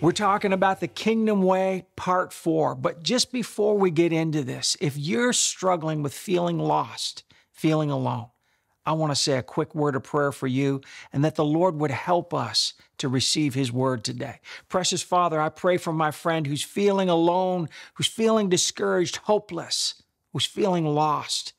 We're talking about the Kingdom Way, part four. But just before we get into this, if you're struggling with feeling lost, feeling alone, I want to say a quick word of prayer for you and that the Lord would help us to receive His word today. Precious Father, I pray for my friend who's feeling alone, who's feeling discouraged, hopeless, who's feeling lost.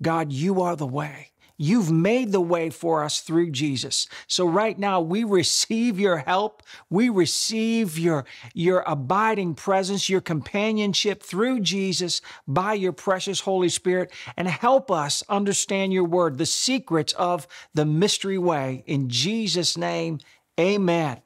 God, you are the way. You've made the way for us through Jesus. So right now we receive your help. We receive your, your abiding presence, your companionship through Jesus by your precious Holy Spirit and help us understand your word, the secrets of the mystery way. In Jesus' name, amen.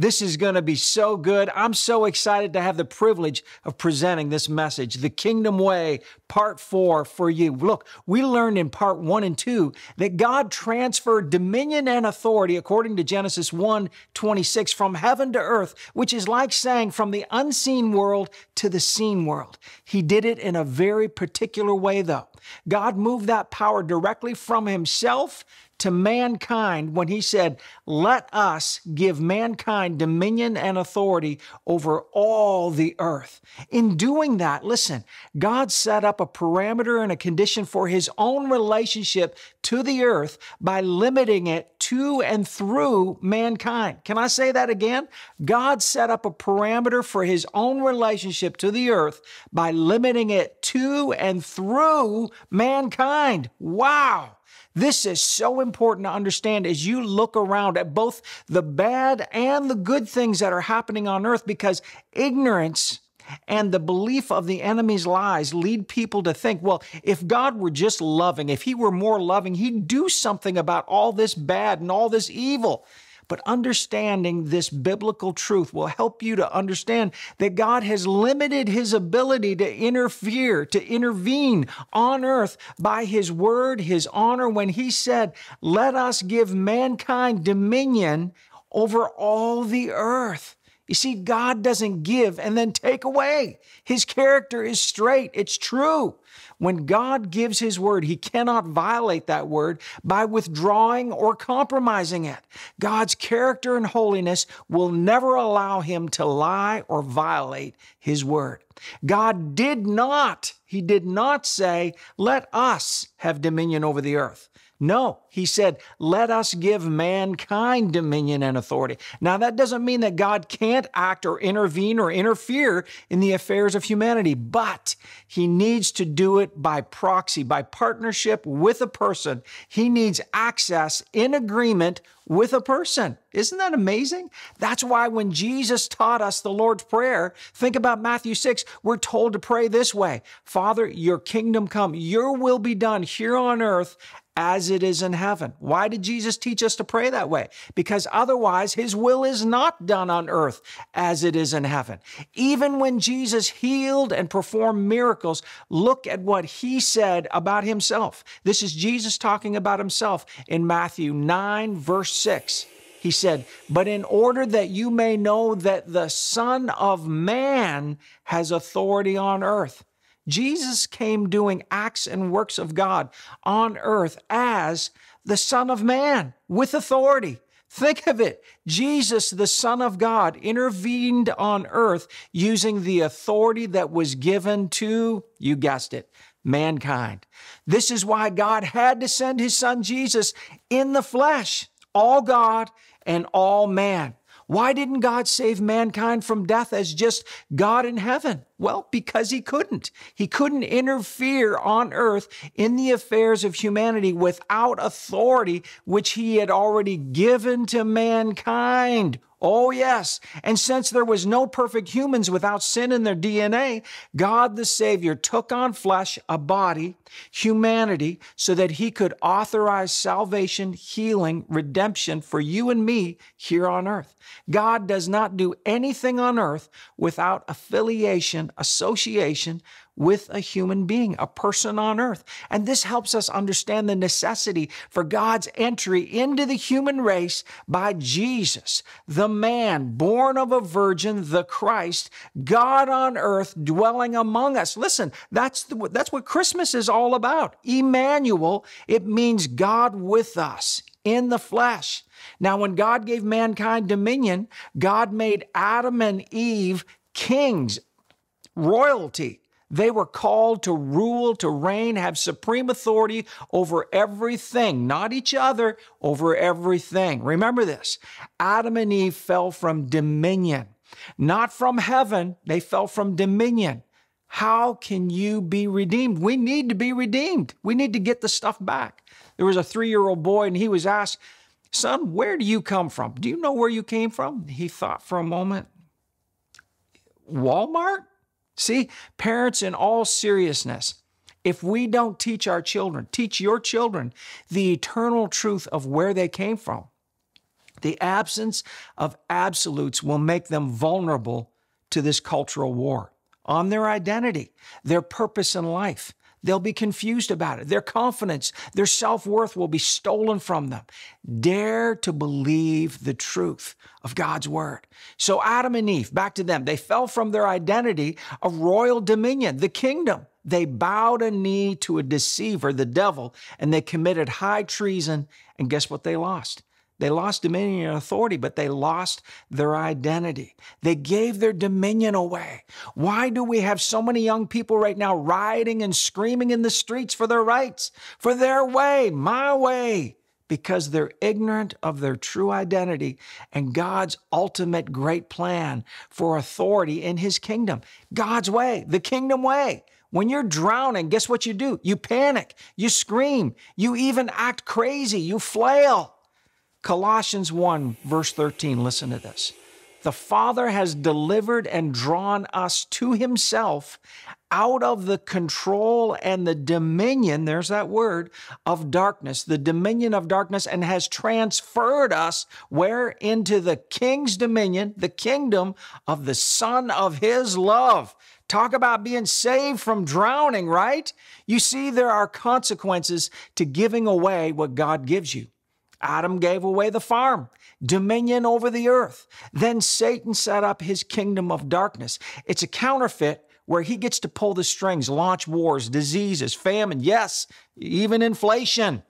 This is going to be so good. I'm so excited to have the privilege of presenting this message, The Kingdom Way, Part 4 for you. Look, we learned in Part 1 and 2 that God transferred dominion and authority, according to Genesis 1 26, from heaven to earth, which is like saying from the unseen world to the seen world. He did it in a very particular way, though. God moved that power directly from Himself to mankind when he said, Let us give mankind dominion and authority over all the earth. In doing that, listen, God set up a parameter and a condition for his own relationship to the earth by limiting it to and through mankind. Can I say that again? God set up a parameter for his own relationship to the earth by limiting it to and through mankind. Wow. This is so important to understand as you look around at both the bad and the good things that are happening on earth because ignorance and the belief of the enemy's lies lead people to think, well, if God were just loving, if he were more loving, he'd do something about all this bad and all this evil. But understanding this biblical truth will help you to understand that God has limited his ability to interfere, to intervene on earth by his word, his honor, when he said, Let us give mankind dominion over all the earth. You see, God doesn't give and then take away. His character is straight, it's true. When God gives His word, He cannot violate that word by withdrawing or compromising it. God's character and holiness will never allow Him to lie or violate His word. God did not, He did not say, let us have dominion over the earth. No, he said, let us give mankind dominion and authority. Now, that doesn't mean that God can't act or intervene or interfere in the affairs of humanity, but he needs to do it by proxy, by partnership with a person. He needs access in agreement with a person. Isn't that amazing? That's why when Jesus taught us the Lord's Prayer, think about Matthew 6, we're told to pray this way Father, your kingdom come, your will be done here on earth as it is in heaven. Why did Jesus teach us to pray that way? Because otherwise, his will is not done on earth as it is in heaven. Even when Jesus healed and performed miracles, look at what he said about himself. This is Jesus talking about himself in Matthew 9, verse 6. He said, But in order that you may know that the Son of Man has authority on earth. Jesus came doing acts and works of God on earth as the Son of Man with authority. Think of it. Jesus, the Son of God, intervened on earth using the authority that was given to, you guessed it, mankind. This is why God had to send his Son Jesus in the flesh, all God and all man. Why didn't God save mankind from death as just God in heaven? Well, because he couldn't. He couldn't interfere on earth in the affairs of humanity without authority, which he had already given to mankind. Oh, yes. And since there was no perfect humans without sin in their DNA, God the Savior took on flesh, a body, humanity, so that he could authorize salvation, healing, redemption for you and me here on earth. God does not do anything on earth without affiliation, association with a human being, a person on earth. And this helps us understand the necessity for God's entry into the human race by Jesus, the man born of a virgin, the Christ, God on earth dwelling among us. Listen, that's, the, that's what Christmas is all about. Emmanuel, it means God with us. in the flesh. Now, when God gave mankind dominion, God made Adam and Eve kings, royalty. They were called to rule, to reign, have supreme authority over everything, not each other, over everything. Remember this Adam and Eve fell from dominion, not from heaven, they fell from dominion. How can you be redeemed? We need to be redeemed. We need to get the stuff back. There was a three year old boy, and he was asked, Son, where do you come from? Do you know where you came from? He thought for a moment, Walmart? See, parents, in all seriousness, if we don't teach our children, teach your children the eternal truth of where they came from, the absence of absolutes will make them vulnerable to this cultural war on their identity, their purpose in life. They'll be confused about it. Their confidence, their self worth will be stolen from them. Dare to believe the truth of God's word. So, Adam and Eve, back to them, they fell from their identity of royal dominion, the kingdom. They bowed a knee to a deceiver, the devil, and they committed high treason. And guess what they lost? They lost dominion and authority, but they lost their identity. They gave their dominion away. Why do we have so many young people right now rioting and screaming in the streets for their rights, for their way, my way? Because they're ignorant of their true identity and God's ultimate great plan for authority in His kingdom. God's way, the kingdom way. When you're drowning, guess what you do? You panic, you scream, you even act crazy, you flail. Colossians 1, verse 13, listen to this. The Father has delivered and drawn us to Himself out of the control and the dominion, there's that word, of darkness, the dominion of darkness, and has transferred us where? Into the King's dominion, the kingdom of the Son of His love. Talk about being saved from drowning, right? You see, there are consequences to giving away what God gives you. Adam gave away the farm, dominion over the earth. Then Satan set up his kingdom of darkness. It's a counterfeit where he gets to pull the strings, launch wars, diseases, famine, yes, even inflation.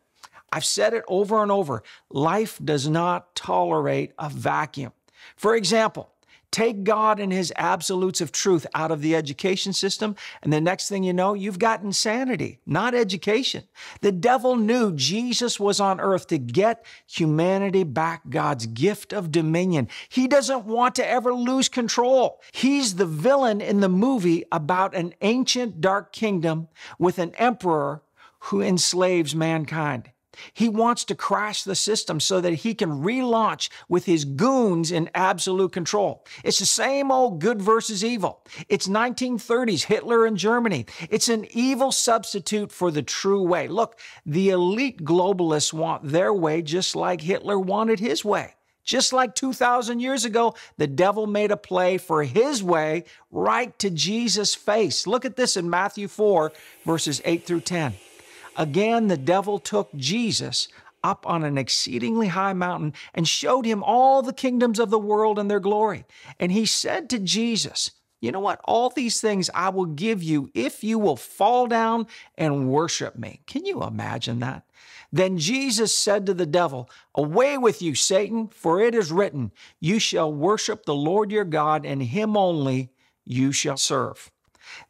I've said it over and over. Life does not tolerate a vacuum. For example, Take God and His absolutes of truth out of the education system, and the next thing you know, you've got insanity, not education. The devil knew Jesus was on earth to get humanity back God's gift of dominion. He doesn't want to ever lose control. He's the villain in the movie about an ancient dark kingdom with an emperor who enslaves mankind. He wants to crash the system so that he can relaunch with his goons in absolute control. It's the same old good versus evil. It's 1930s Hitler in Germany. It's an evil substitute for the true way. Look, the elite globalists want their way just like Hitler wanted his way. Just like 2,000 years ago, the devil made a play for his way right to Jesus' face. Look at this in Matthew 4, verses 8 through 10. Again, the devil took Jesus up on an exceedingly high mountain and showed him all the kingdoms of the world and their glory. And he said to Jesus, You know what? All these things I will give you if you will fall down and worship me. Can you imagine that? Then Jesus said to the devil, Away with you, Satan, for it is written, You shall worship the Lord your God, and him only you shall serve.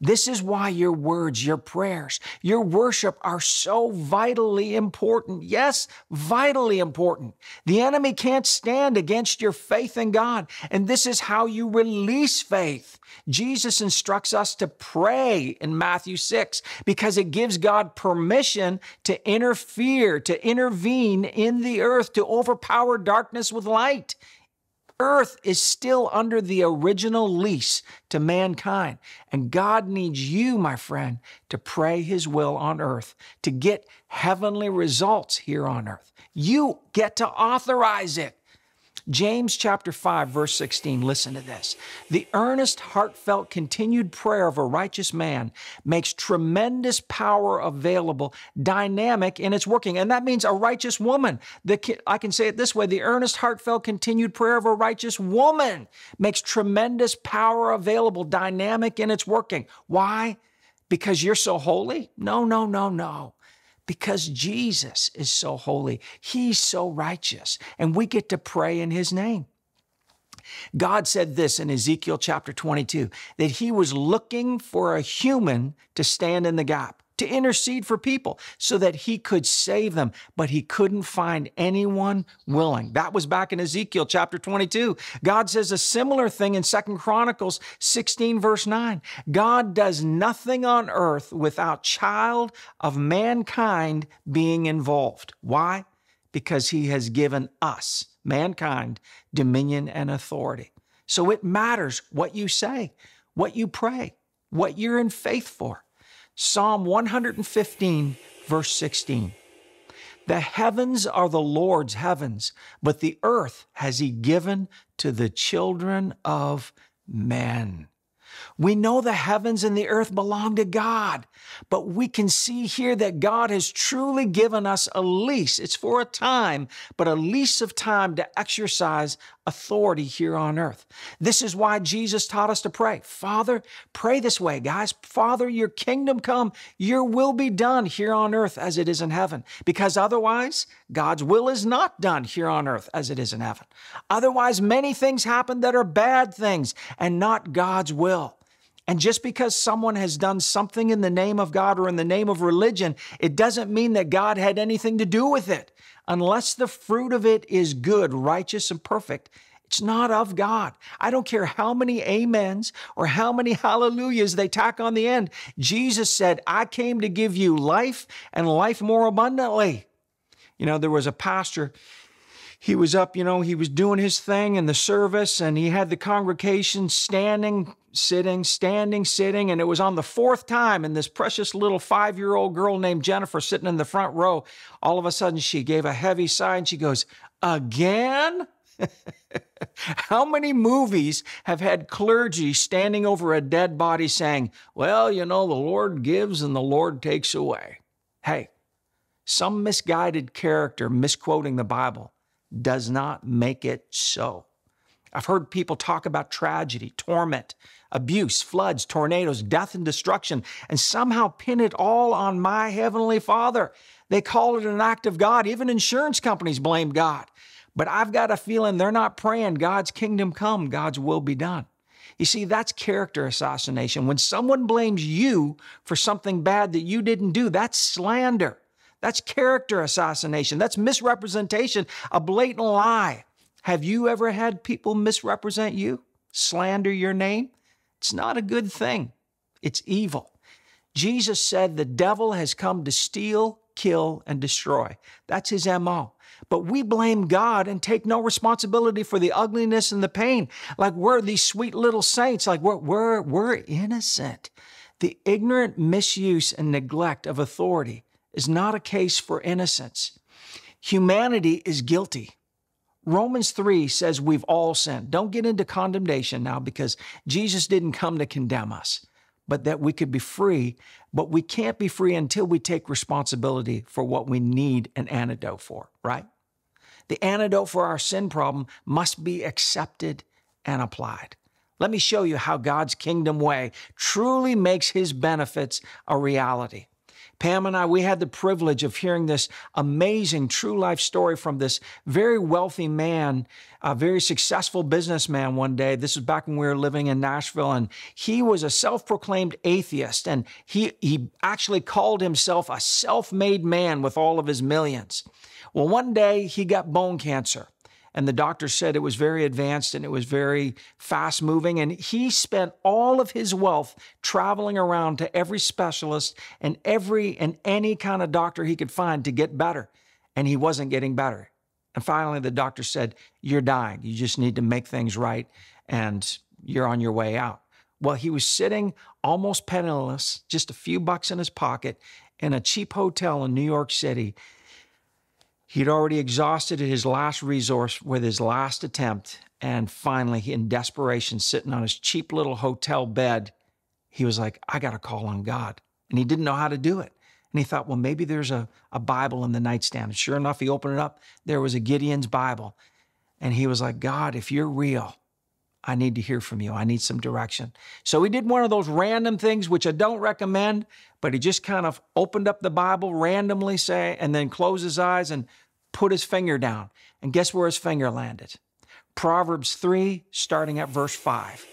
This is why your words, your prayers, your worship are so vitally important. Yes, vitally important. The enemy can't stand against your faith in God. And this is how you release faith. Jesus instructs us to pray in Matthew 6 because it gives God permission to interfere, to intervene in the earth, to overpower darkness with light earth is still under the original lease to mankind. And God needs you, my friend, to pray his will on earth, to get heavenly results here on earth. You get to authorize it. James chapter 5 verse 16 listen to this. The earnest heartfelt continued prayer of a righteous man makes tremendous power available dynamic in its working. And that means a righteous woman. The, I can say it this way. The earnest heartfelt continued prayer of a righteous woman makes tremendous power available dynamic in its working. Why? Because you're so holy? No no no no Because Jesus is so holy. He's so righteous. And we get to pray in his name. God said this in Ezekiel chapter 22 that he was looking for a human to stand in the gap to intercede for people so that he could save them, but he couldn't find anyone willing. That was back in Ezekiel chapter 22. God says a similar thing in Second Chronicles 16 verse 9. God does nothing on earth without child of mankind being involved. Why? Because he has given us, mankind, dominion and authority. So it matters what you say, what you pray, what you're in faith for. Psalm 115, verse 16. The heavens are the Lord's heavens, but the earth has he given to the children of men. We know the heavens and the earth belong to God, but we can see here that God has truly given us a lease. It's for a time, but a lease of time to exercise authority here on earth. This is why Jesus taught us to pray. Father, pray this way, guys. Father, your kingdom come, your will be done here on earth as it is in heaven. Because otherwise, God's will is not done here on earth as it is in heaven. Otherwise, many things happen that are bad things and not God's will. And just because someone has done something in the name of God or in the name of religion, it doesn't mean that God had anything to do with it. Unless the fruit of it is good, righteous, and perfect, it's not of God. I don't care how many amens or how many hallelujahs they tack on the end. Jesus said, I came to give you life and life more abundantly. You know, there was a pastor he was up, you know, he was doing his thing in the service and he had the congregation standing, sitting, standing, sitting. And it was on the fourth time. And this precious little five year old girl named Jennifer sitting in the front row, all of a sudden she gave a heavy sigh and she goes, Again? How many movies have had clergy standing over a dead body saying, Well, you know, the Lord gives and the Lord takes away? Hey, some misguided character misquoting the Bible does not make it so. I've heard people talk about tragedy, torment, abuse, floods, tornadoes, death, and destruction, and somehow pin it all on my Heavenly Father. They call it an act of God. Even insurance companies blame God. But I've got a feeling they're not praying God's kingdom come, God's will be done. You see, that's character assassination. When someone blames you for something bad that you didn't do, that's slander. That's character assassination. That's misrepresentation, a blatant lie. Have you ever had people misrepresent you, slander your name? It's not a good thing, it's evil. Jesus said the devil has come to steal, kill, and destroy. That's his MO. But we blame God and take no responsibility for the ugliness and the pain. Like we're these sweet little saints, like we're, we're, we're innocent. The ignorant misuse and neglect of authority is not a case for innocence. Humanity is guilty. Romans 3 says we've all sinned. Don't get into condemnation now because Jesus didn't come to condemn us, but that we could be free. But we can't be free until we take responsibility for what we need an antidote for, right? The antidote for our sin problem must be accepted and applied. Let me show you how God's kingdom way truly makes his benefits a reality. Pam and I, we had the privilege of hearing this amazing true life story from this very wealthy man, a very successful businessman one day. This was back when we were living in Nashville, and he was a self proclaimed atheist. And he, he actually called himself a self made man with all of his millions. Well, one day he got bone cancer and the doctor said it was very advanced and it was very fast moving. And he spent all of his wealth traveling around to every specialist and every and any kind of doctor he could find to get better. And he wasn't getting better. And finally, the doctor said, You're dying. You just need to make things right and you're on your way out. Well, he was sitting almost penniless, just a few bucks in his pocket, in a cheap hotel in New York City. He'd already exhausted his last resource with his last attempt. And finally, in desperation, sitting on his cheap little hotel bed, he was like, I got to call on God. And he didn't know how to do it. And he thought, well, maybe there's a, a Bible in the nightstand. And sure enough, he opened it up. There was a Gideon's Bible. And he was like, God, if you're real, I need to hear from you. I need some direction. So he did one of those random things, which I don't recommend, but he just kind of opened up the Bible randomly, say, and then closed his eyes and put his finger down. And guess where his finger landed? Proverbs 3, starting at verse 5.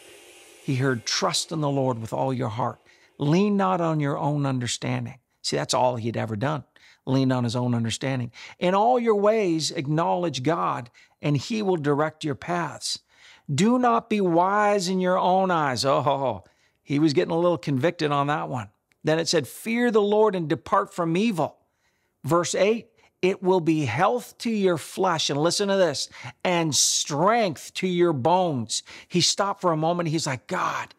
He heard, Trust in the Lord with all your heart. Lean not on your own understanding. See, that's all he'd ever done. Lean on his own understanding. In all your ways, acknowledge God, and he will direct your paths. Do not be wise in your own eyes. Oh, he was getting a little convicted on that one. Then it said, Fear the Lord and depart from evil. Verse 8, it will be health to your flesh. And listen to this, and strength to your bones. He stopped for a moment. He's like, God,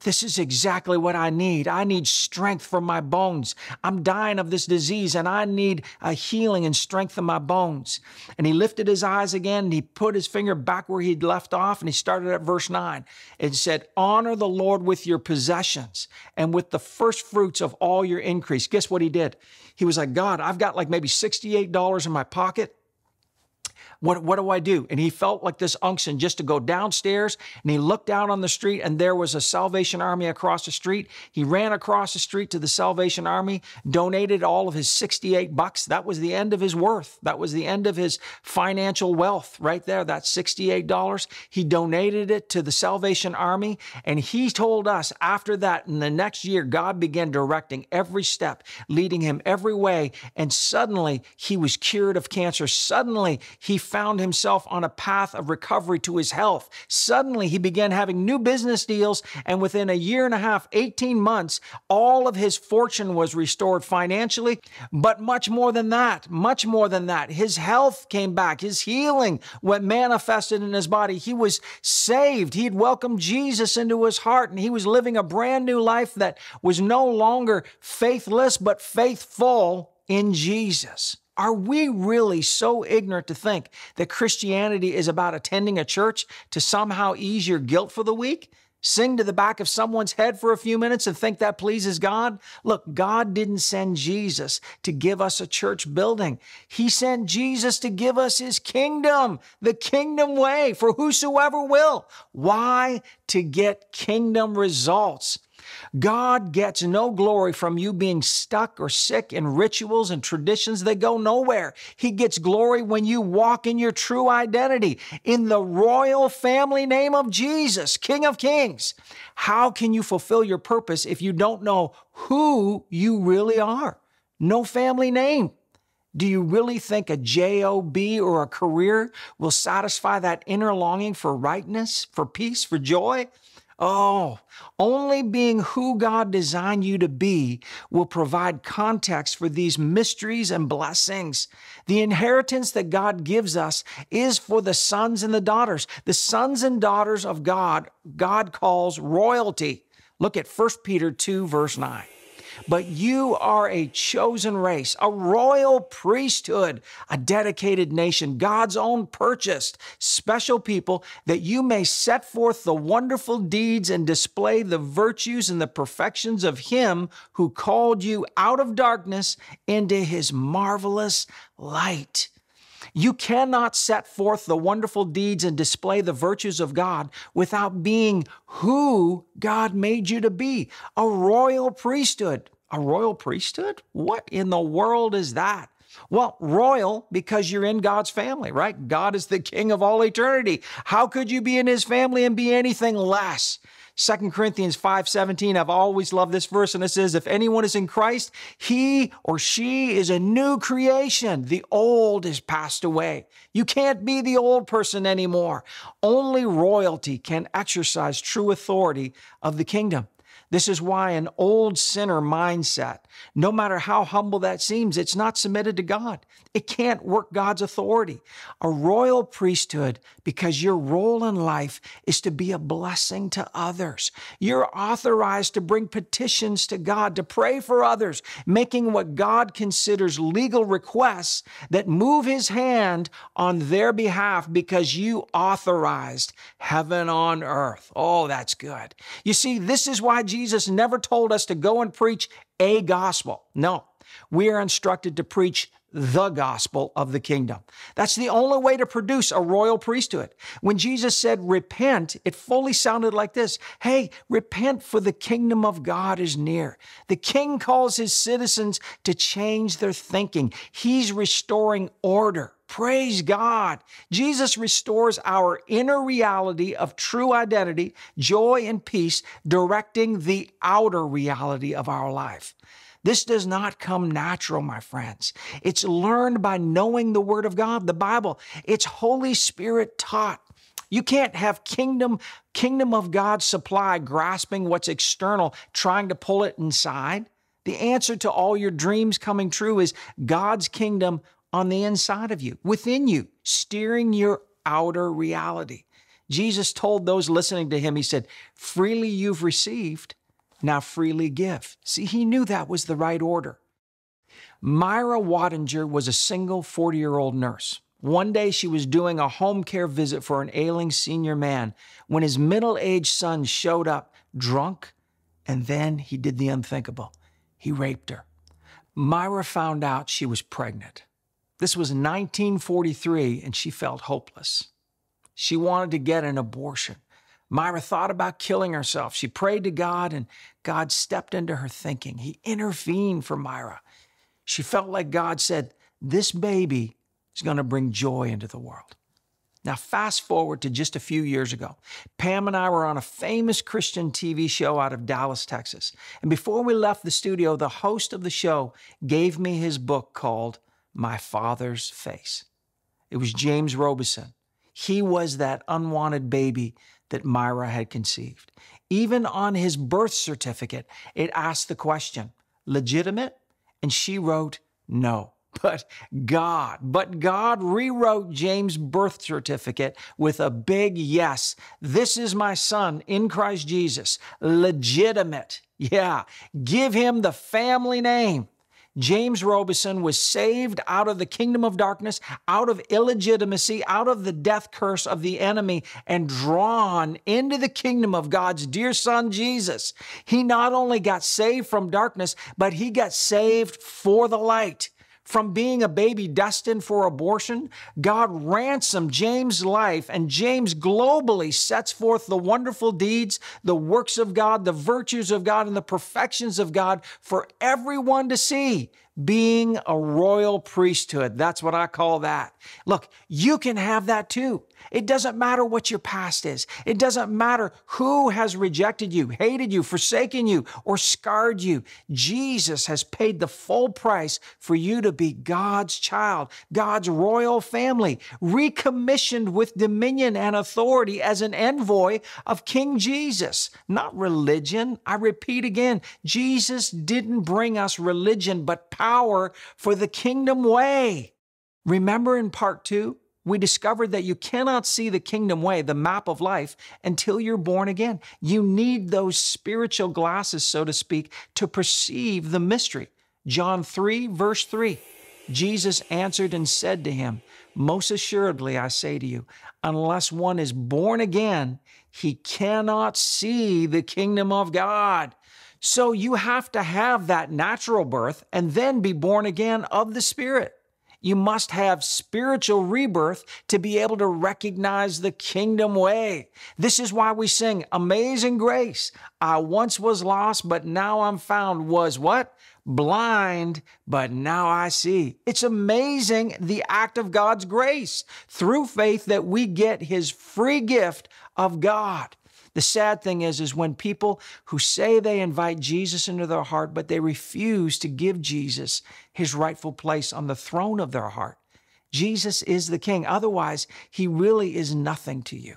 this is exactly what I need. I need strength for my bones. I'm dying of this disease and I need a healing and strength in my bones. And he lifted his eyes again and he put his finger back where he'd left off and he started at verse 9. and said, Honor the Lord with your possessions and with the first fruits of all your increase. Guess what he did? He was like, God, I've got like maybe $68 in my pocket. What, what do I do? And he felt like this unction just to go downstairs and he looked out on the street and there was a Salvation Army across the street. He ran across the street to the Salvation Army, donated all of his 68 bucks. That was the end of his worth. That was the end of his financial wealth right there. That's $68. He donated it to the Salvation Army. And he told us after that, in the next year, God began directing every step, leading him every way. And suddenly he was cured of cancer. Suddenly he found himself on a path of recovery to his health. Suddenly, he began having new business deals, and within a year and a half, 18 months, all of his fortune was restored financially. But much more than that, much more than that, his health came back, his healing went manifested in his body. He was saved. He had welcomed Jesus into his heart, and he was living a brand new life that was no longer faithless, but faithful in Jesus. Are we really so ignorant to think that Christianity is about attending a church to somehow ease your guilt for the week? Sing to the back of someone's head for a few minutes and think that pleases God? Look, God didn't send Jesus to give us a church building. He sent Jesus to give us his kingdom, the kingdom way for whosoever will. Why? To get kingdom results. God gets no glory from you being stuck or sick in rituals and traditions that go nowhere. He gets glory when you walk in your true identity, in the royal family name of Jesus, King of Kings. How can you fulfill your purpose if you don't know who you really are? No family name. Do you really think a job or a career will satisfy that inner longing for rightness, for peace, for joy? Oh, only being who God designed you to be will provide context for these mysteries and blessings. The inheritance that God gives us is for the sons and the daughters. The sons and daughters of God, God calls royalty. Look at 1 Peter 2, verse 9 but you are a chosen race, a royal priesthood, a dedicated nation, God's own purchased, special people, that you may set forth the wonderful deeds and display the virtues and the perfections of Him who called you out of darkness into His marvelous light. You cannot set forth the wonderful deeds and display the virtues of God without being who God made you to be a royal priesthood. A royal priesthood? What in the world is that? Well, royal because you're in God's family, right? God is the king of all eternity. How could you be in his family and be anything less? 2 Corinthians 5:17 I've always loved this verse and it says if anyone is in Christ he or she is a new creation. The old is passed away. You can't be the old person anymore. Only royalty can exercise true authority of the kingdom this is why an old sinner mindset, no matter how humble that seems, it's not submitted to God. It can't work God's authority. A royal priesthood, because your role in life is to be a blessing to others. You're authorized to bring petitions to God, to pray for others, making what God considers legal requests that move his hand on their behalf because you authorized heaven on earth. Oh, that's good. You see, this is why Jesus Jesus never told us to go and preach a gospel. No, we are instructed to preach the gospel of the kingdom. That's the only way to produce a royal priesthood. When Jesus said repent, it fully sounded like this Hey, repent, for the kingdom of God is near. The king calls his citizens to change their thinking, he's restoring order. Praise God. Jesus restores our inner reality of true identity, joy, and peace, directing the outer reality of our life. This does not come natural, my friends. It's learned by knowing the Word of God, the Bible. It's Holy Spirit taught. You can't have kingdom, kingdom of God supply grasping what's external, trying to pull it inside. The answer to all your dreams coming true is God's kingdom on the inside of you, within you, steering your outer reality. Jesus told those listening to him, He said, Freely you've received, now freely give. See, he knew that was the right order. Myra Wattinger was a single 40 year old nurse. One day she was doing a home care visit for an ailing senior man when his middle aged son showed up drunk, and then he did the unthinkable. He raped her. Myra found out she was pregnant. This was 1943, and she felt hopeless. She wanted to get an abortion. Myra thought about killing herself. She prayed to God, and God stepped into her thinking. He intervened for Myra. She felt like God said, This baby is going to bring joy into the world. Now, fast forward to just a few years ago. Pam and I were on a famous Christian TV show out of Dallas, Texas. And before we left the studio, the host of the show gave me his book called My Father's Face. It was James Robison. He was that unwanted baby that Myra had conceived. Even on his birth certificate, it asked the question, legitimate? And she wrote, no. But God, but God rewrote James' birth certificate with a big yes. This is my son in Christ Jesus. Legitimate. Yeah. Give him the family name. James Robison was saved out of the kingdom of darkness, out of illegitimacy, out of the death curse of the enemy, and drawn into the kingdom of God's dear son, Jesus. He not only got saved from darkness, but he got saved for the light from being a baby destined for abortion, God ransomed James' life, and James globally sets forth the wonderful deeds, the works of God, the virtues of God, and the perfections of God for everyone to see being a royal priesthood. That's what I call that. Look, you can have that too. It doesn't matter what your past is. It doesn't matter who has rejected you, hated you, forsaken you, or scarred you. Jesus has paid the full price for you to be God's child, God's royal family, recommissioned with dominion and authority as an envoy of King Jesus, not religion. I repeat again, Jesus didn't bring us religion, but power power for the kingdom way. Remember in part two, we discovered that you cannot see the kingdom way, the map of life, until you're born again. You need those spiritual glasses, so to speak, to perceive the mystery. John 3, verse 3. Jesus answered and said to him, Most assuredly, I say to you, unless one is born again, he cannot see the kingdom of God. So you have to have that natural birth and then be born again of the Spirit. You must have spiritual rebirth to be able to recognize the kingdom way. This is why we sing Amazing Grace. I once was lost, but now I'm found. Was what? Blind, but now I see. It's amazing the act of God's grace through faith that we get his free gift of God. The sad thing is, is when people who say they invite Jesus into their heart, but they refuse to give Jesus his rightful place on the throne of their heart. Jesus is the king. Otherwise, he really is nothing to you.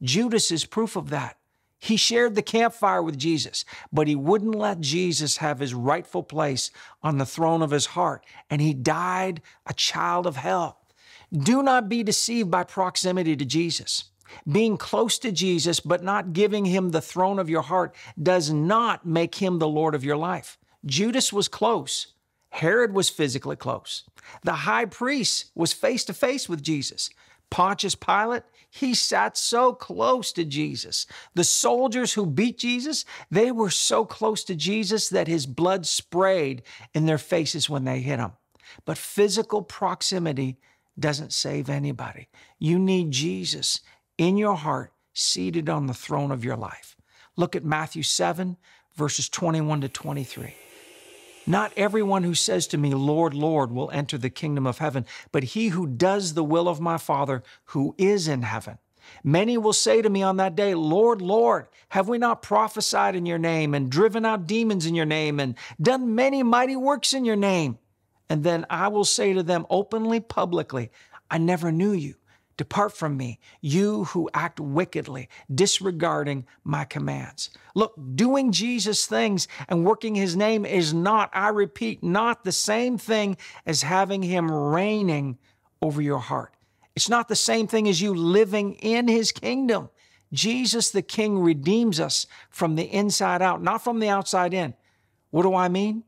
Judas is proof of that. He shared the campfire with Jesus, but he wouldn't let Jesus have his rightful place on the throne of his heart, and he died a child of hell. Do not be deceived by proximity to Jesus. Being close to Jesus, but not giving him the throne of your heart, does not make him the Lord of your life. Judas was close. Herod was physically close. The high priest was face to face with Jesus. Pontius Pilate, he sat so close to Jesus. The soldiers who beat Jesus, they were so close to Jesus that his blood sprayed in their faces when they hit him. But physical proximity doesn't save anybody. You need Jesus in your heart, seated on the throne of your life. Look at Matthew 7, verses 21 to 23. Not everyone who says to me, Lord, Lord, will enter the kingdom of heaven, but he who does the will of my Father who is in heaven. Many will say to me on that day, Lord, Lord, have we not prophesied in your name and driven out demons in your name and done many mighty works in your name? And then I will say to them openly, publicly, I never knew you. Depart from me, you who act wickedly, disregarding my commands. Look, doing Jesus' things and working his name is not, I repeat, not the same thing as having him reigning over your heart. It's not the same thing as you living in his kingdom. Jesus the King redeems us from the inside out, not from the outside in. What do I mean?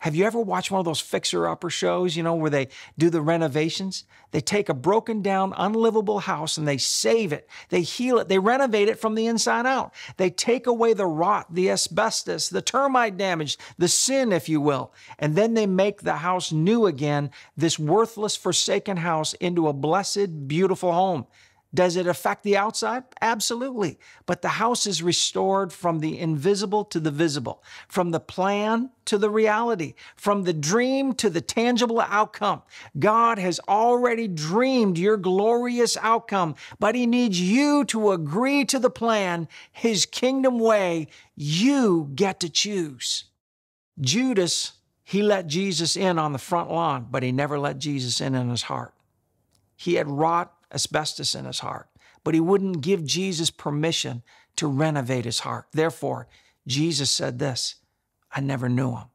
Have you ever watched one of those fixer upper shows, you know, where they do the renovations? They take a broken down, unlivable house and they save it. They heal it. They renovate it from the inside out. They take away the rot, the asbestos, the termite damage, the sin, if you will. And then they make the house new again, this worthless, forsaken house into a blessed, beautiful home. Does it affect the outside? Absolutely. But the house is restored from the invisible to the visible, from the plan to the reality, from the dream to the tangible outcome. God has already dreamed your glorious outcome, but He needs you to agree to the plan, His kingdom way. You get to choose. Judas, he let Jesus in on the front lawn, but he never let Jesus in in his heart. He had wrought asbestos in his heart, but he wouldn't give Jesus permission to renovate his heart. Therefore, Jesus said this I never knew him.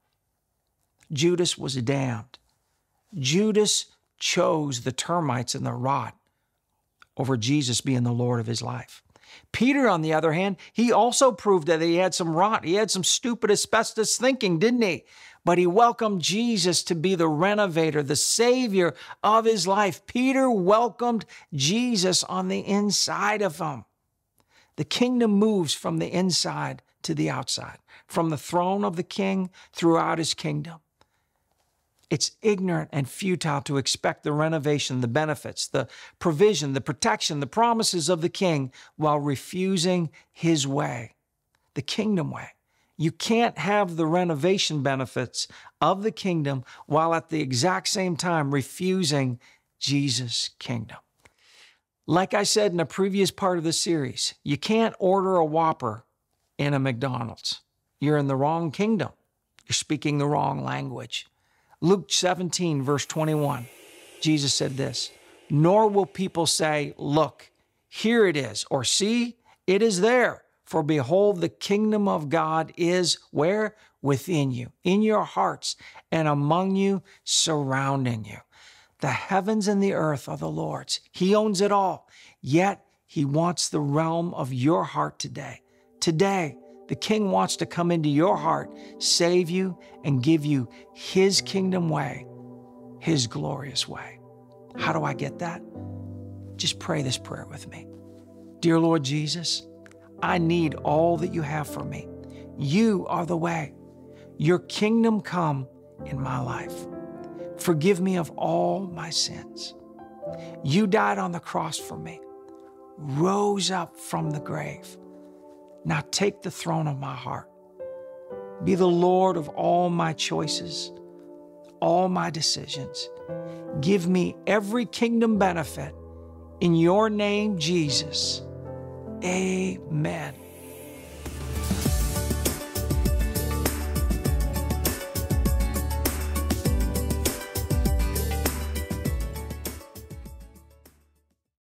Judas was damned. Judas chose the termites and the rot over Jesus being the Lord of his life. Peter, on the other hand, he also proved that he had some rot. He had some stupid asbestos thinking, didn't he? But he welcomed Jesus to be the renovator, the savior of his life. Peter welcomed Jesus on the inside of him. The kingdom moves from the inside to the outside, from the throne of the king throughout his kingdom. It's ignorant and futile to expect the renovation, the benefits, the provision, the protection, the promises of the king while refusing his way, the kingdom way. You can't have the renovation benefits of the kingdom while at the exact same time refusing Jesus' kingdom. Like I said in a previous part of the series, you can't order a Whopper in a McDonald's. You're in the wrong kingdom. You're speaking the wrong language. Luke 17, verse 21, Jesus said this Nor will people say, Look, here it is, or see, it is there. For behold, the kingdom of God is where? Within you, in your hearts, and among you, surrounding you. The heavens and the earth are the Lord's. He owns it all. Yet, He wants the realm of your heart today. Today, the King wants to come into your heart, save you, and give you His kingdom way, His glorious way. How do I get that? Just pray this prayer with me. Dear Lord Jesus, I need all that you have for me. You are the way. Your kingdom come in my life. Forgive me of all my sins. You died on the cross for me, rose up from the grave now take the throne of my heart. Be the Lord of all my choices, all my decisions. Give me every kingdom benefit. In your name, Jesus. Amen.